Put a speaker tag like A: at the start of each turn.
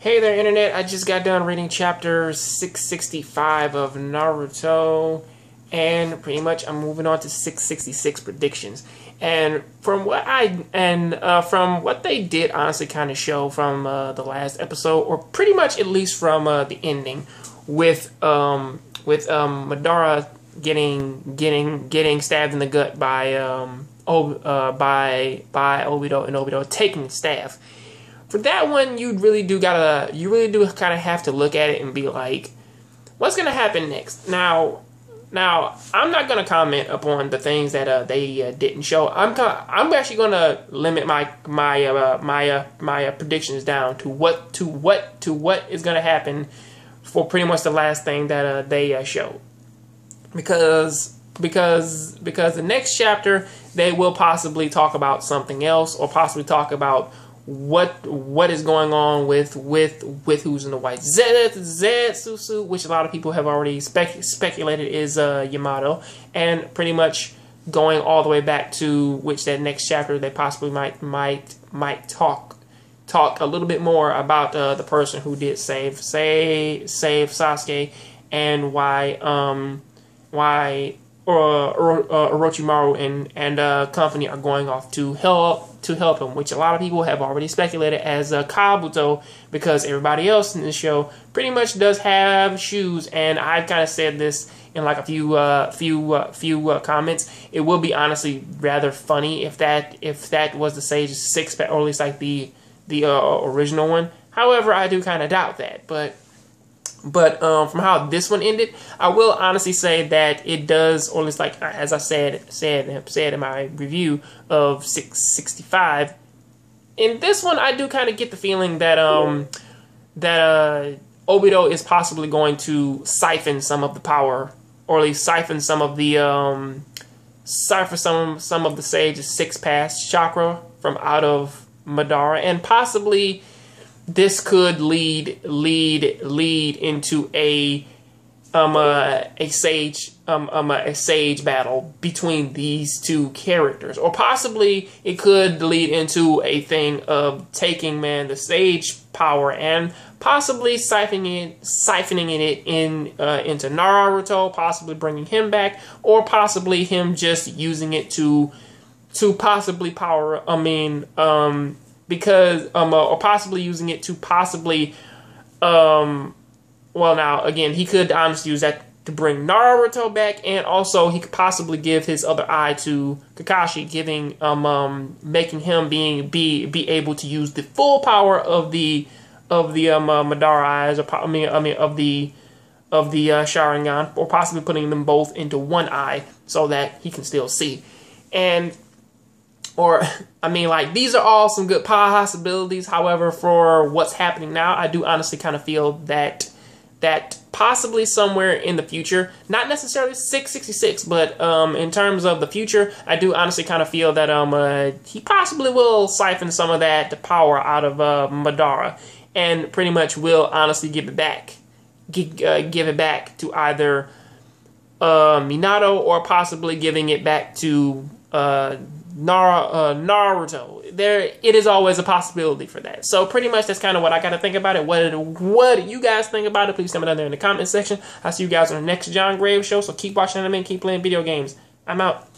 A: Hey there, Internet. I just got done reading chapter 665 of Naruto, and pretty much I'm moving on to 666 predictions. And from what I and uh, from what they did, honestly, kind of show from uh, the last episode, or pretty much at least from uh, the ending, with um, with um, Madara getting getting getting stabbed in the gut by um, uh, by by Obito and Obito taking staff. For that one, you really do gotta you really do kind of have to look at it and be like, what's gonna happen next? Now, now I'm not gonna comment upon the things that uh, they uh, didn't show. I'm I'm actually gonna limit my my uh, my uh, my uh, predictions down to what to what to what is gonna happen for pretty much the last thing that uh, they showed because because because the next chapter they will possibly talk about something else or possibly talk about what what is going on with with with who's in the white Zetsu suit? which a lot of people have already spec, speculated is uh, Yamato, and pretty much going all the way back to which that next chapter they possibly might might might talk talk a little bit more about uh, the person who did save save save Sasuke and why um why uh, uh, Orochimaru and and uh, company are going off to help to help him, which a lot of people have already speculated as uh, Kabuto, because everybody else in the show pretty much does have shoes, and I've kind of said this in like a few uh, few uh, few uh, comments. It would be honestly rather funny if that if that was the Sage six or at least like the the uh, original one. However, I do kind of doubt that, but but um, from how this one ended, I will honestly say that it does, least like as I said said said in my review of 665. In this one, I do kind of get the feeling that um that uh Obito is possibly going to siphon some of the power, or at least siphon some of the um siphon some some of the Sage's Six Paths chakra from out of Madara, and possibly this could lead lead lead into a um uh, a sage um, um a sage battle between these two characters. Or possibly it could lead into a thing of taking man the sage power and possibly siphoning it siphoning it in uh, into Naruto possibly bringing him back or possibly him just using it to to possibly power I mean um because um uh, or possibly using it to possibly um well now again he could honestly use that to bring Naruto back and also he could possibly give his other eye to Kakashi giving um, um making him being be be able to use the full power of the of the um uh, Madara eyes or I mean I mean of the of the uh, Sharingan or possibly putting them both into one eye so that he can still see. And or I mean, like these are all some good possibilities. However, for what's happening now, I do honestly kind of feel that that possibly somewhere in the future, not necessarily 666, but um, in terms of the future, I do honestly kind of feel that um uh, he possibly will siphon some of that power out of uh, Madara, and pretty much will honestly give it back, give, uh, give it back to either uh, Minato or possibly giving it back to uh, Uh, Naruto. There, it is always a possibility for that. So pretty much that's kind of what I got to think about it. What what do you guys think about it? Please me down there in the comment section. I'll see you guys on the next Jon Graves show. So keep watching anime keep playing video games. I'm out.